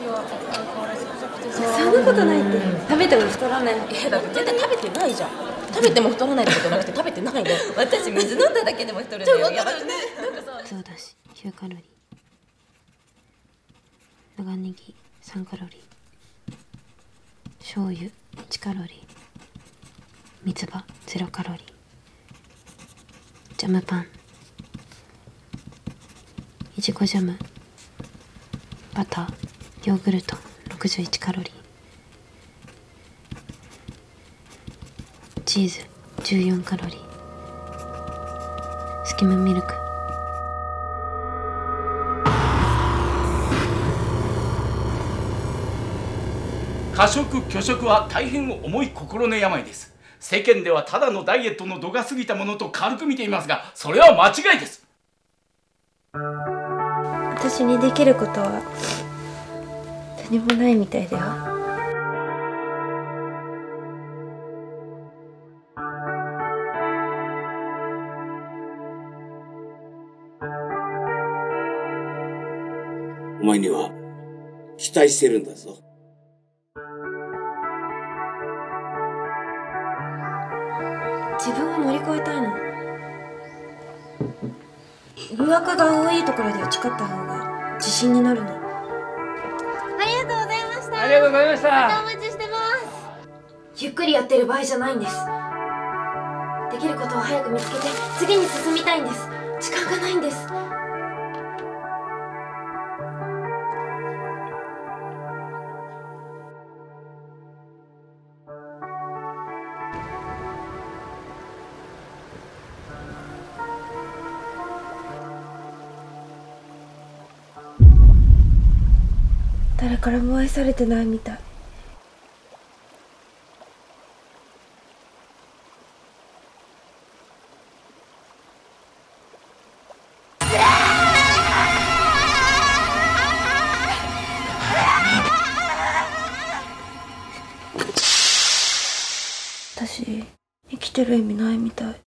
そんなことないって食べても太らないいやだって絶対食べてないじゃん食べても太らないってことなくて食べてないね私水飲んだだけでも太るんだよやばくねそうだし9カロリー。長ネギ3カロリ。ー醤油1カロリー三つ葉0カロリー。ジャムパンいちごジャムバター。ヨーグルト61カロリー。チーズ14カロリー。スキムミルク。過食拒食は大変重い心の病です。世間ではただのダイエットの度が過ぎたものと軽く見ていますがそれは間違いです。私にできることは何もないみたいだよ。お前には期待してるんだぞ。自分を乗り越えたいの。誘惑が多いところで打ち勝った方が自信になるのりがとうございましたまた。お待ちしてます。ゆっくりやってる場合じゃないんです。できることを早く見つけて次に進みたいんです。時間がないんです。誰からも愛されてないみたい。私生きてる意味ないみたい。